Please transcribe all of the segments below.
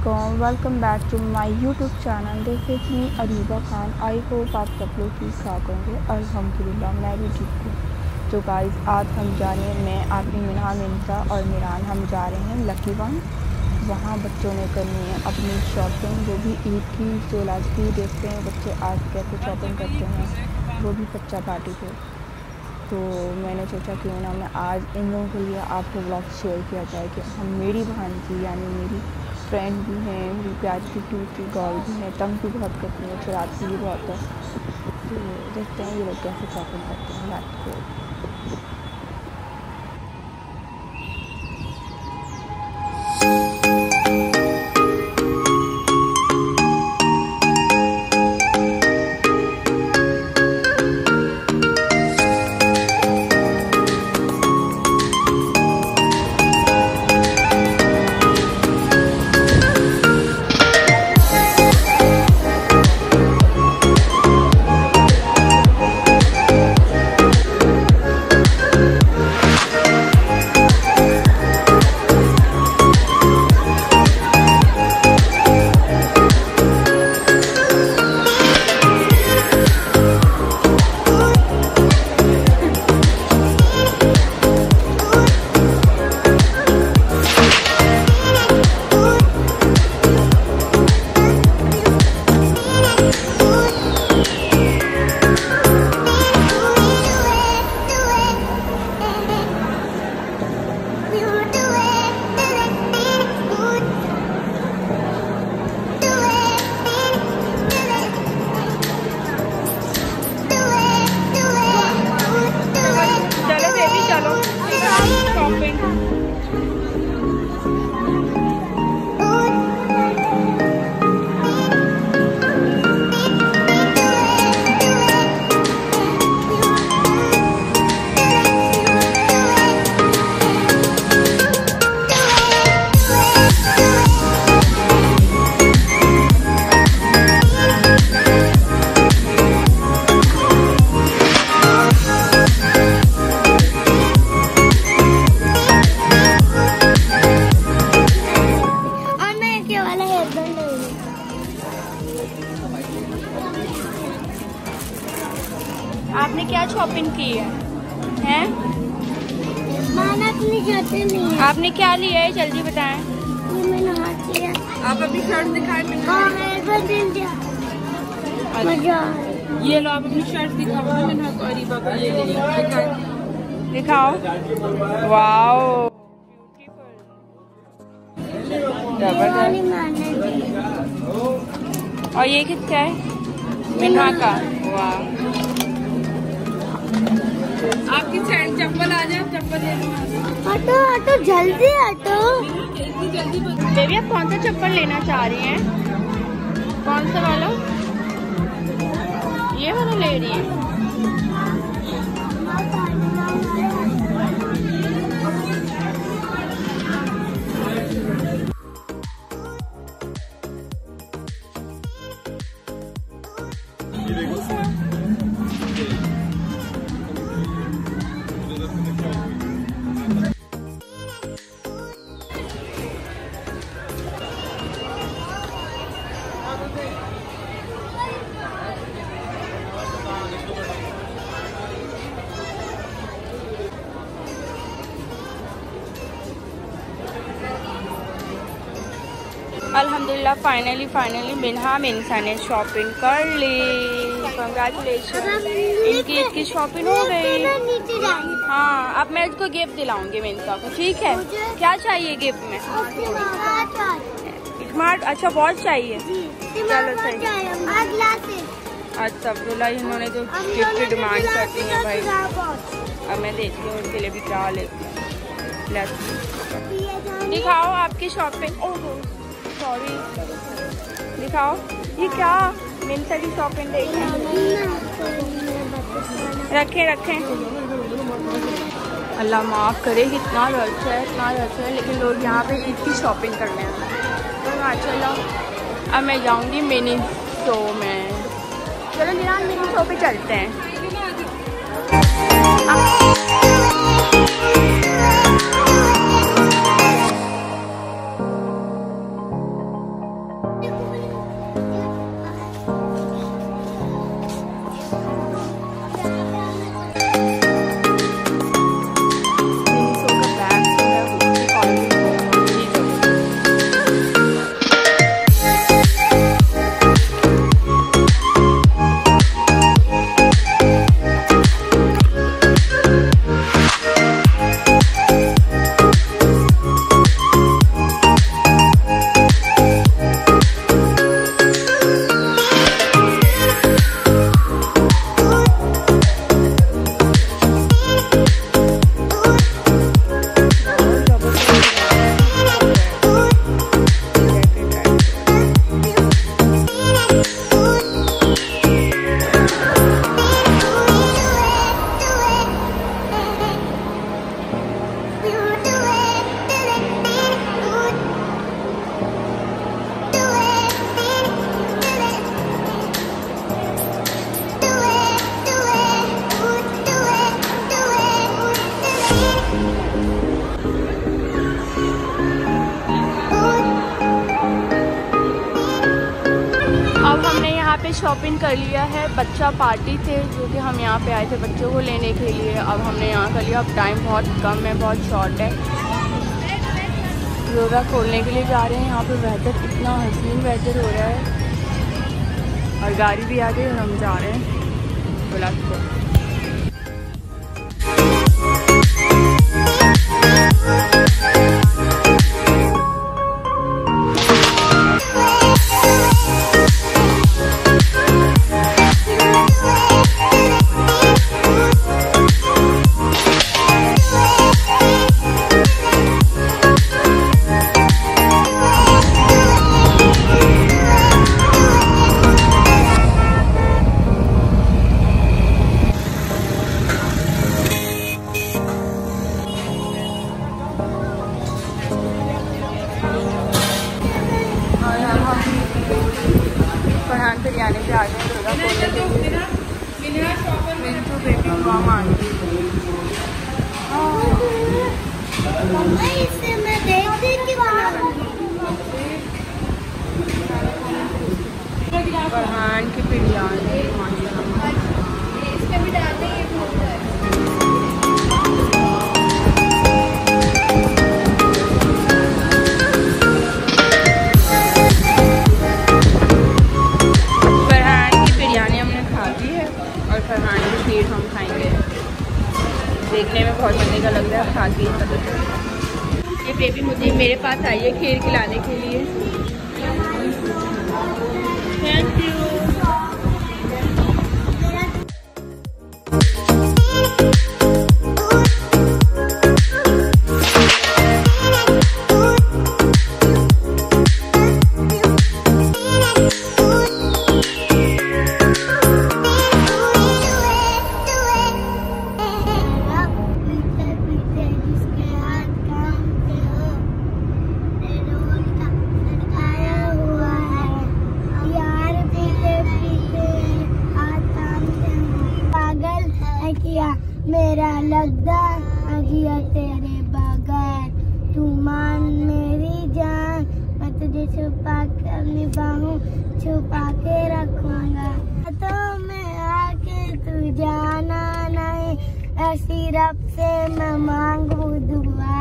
वालेकुम welcome back to my YouTube channel is me Ariba Khan I hope आप सब लोग ठीक ठाक होंगे। अल्हम्दुलिल्लाह, मैं भी ठीक हूँ। तो गाइस आज हम जा रहे हैं, मैं आपकी मिना मिनसा और मिरान हम जा रहे हैं लकी वन वहाँ बच्चों ने करनी है अपनी शॉपिंग वो भी ईद की जो की देखते हैं बच्चे आज कैसे शॉपिंग करते हैं, वो भी बच्चा पार्टी पे तो मैंने सोचा क्यों ना मैं आज इन लोगों के लिए आपको ब्लॉग शेयर किया जाए कि हम मेरी बहन की, यानी मेरी फ्रेंड भी हैं, मेरी प्याज की टूटी गॉल भी हैं। तंग भी बहुत करती हैं चुराती भी बहुत है। तो देखते हैं ये लोग कैसे शॉपिंग करते हैं रात को की है? हैं? मैंने अपनी जाते नहीं है आपने क्या लिया है? जल्दी बताएँ। आप अपनी शर्ट दिखाए हाँ ये लो आप अपनी शर्ट दिखाओ। दिखाओ। वाओ। और ये किसका है? मिना का। वाह। आपकी सैंड चप्पल आ जाए चप्पल ले लो। हटो हटो जल्दी हटो जल्दी बेबी आप कौन सा चप्पल लेना चाह रही हैं? कौन सा वाला? ये वाला ले रही हैं। अल्हम्दुलिल्लाह फाइनली फाइनली मिनहा मिनसा ने शॉपिंग कर ली। कंग्रेचुलेशन इनकी इसकी शॉपिंग हो गई। हाँ अब मैं इसको गिफ्ट दिलाऊँगी मिनसा को ठीक है? क्या चाहिए गिफ्ट में? स्मार्ट अच्छा वॉच चाहिए। चलो सही। अच्छा अब्दुल्ला इन्होंने तो गिफ्ट की डिमांड करती है भाई। अब मैं देखती हूँ उनके लिए भी क्या लेती हूँ। दिखाओ आपकी शॉपिंग ओह। सॉरी दिखाओ। ये क्या? मिनसा की शॉपिंग देखें रखें रखें। अल्लाह माफ़ करे, कितना रश है, इतना रश है, लेकिन लोग यहाँ पे ईद की शॉपिंग करने आए हैं। तो माशाल्लाह, अब मैं जाऊँगी मिनी शो में। चलो निरान मिनी शो पे चलते हैं। हमने यहाँ पे शॉपिंग कर लिया है। बच्चा पार्टी थे, जो कि हम यहाँ पे आए थे बच्चों को लेने के लिए। अब हमने यहाँ कर लिया। अब टाइम बहुत कम है, बहुत शॉर्ट है। रोज़ा खोलने के लिए जा रहे हैं। यहाँ पे वेदर इतना हसीन वेदर हो रहा है। और गाड़ी भी आ गई और हम जा रहे हैं। गुलाब बिरयानी पे आ गए दुर्गा मिंटू बेबी मामा फरहान की बिरयानी का लग रहा है खा के ये बेबी मुझे, मेरे पास आई है खीर खिलाने के लिए। थैंक यू मेरा लगता अजिया तेरे बगैर। तू मान मेरी जान, मैं तुझे छुपा कर बाहों छुपा के रखूँगा। तो मैं आके तू जाना नहीं, ऐसी रब से मैं मांगू दुआ।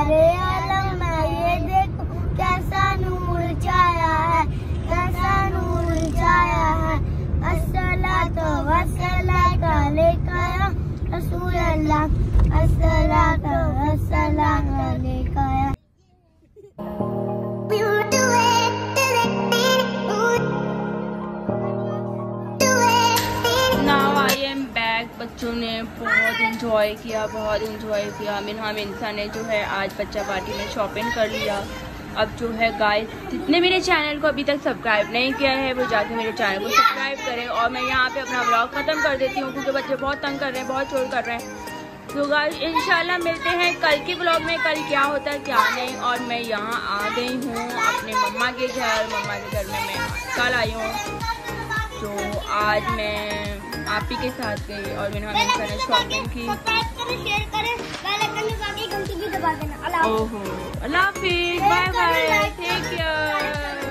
अरे आलम मैं ये देखो कैसा नूर छाया है, कैसा नूर छाया है। असला तो असला का बच्चों ने बहुत इंजॉय किया, बहुत इंजॉय किया। मिनहा मिनसा ने जो है आज बच्चा पार्टी में शॉपिंग कर लिया। अब जो है गाय जितने मेरे चैनल को अभी तक सब्सक्राइब नहीं किया है, वो जाके मेरे चैनल को सब्सक्राइब करें और मैं यहाँ पे अपना ब्लॉग ख़त्म कर देती हूँ, क्योंकि बच्चे बहुत तंग कर रहे हैं, बहुत शोर कर रहे हैं। तो गाय इंशाल्लाह मिलते हैं कल के ब्लॉग में, कल क्या होता है, क्या नहीं, और मैं यहाँ आ गई हूँ अपने मम्मा के घर, मम्मा के घर में मैं कल आई हूँ। तो आज मैं आप ही के साथ गई और मैंने हमें सारे शॉपिंग की ओहो अल्लाह हाफिज़ बाय बाय टेक केयर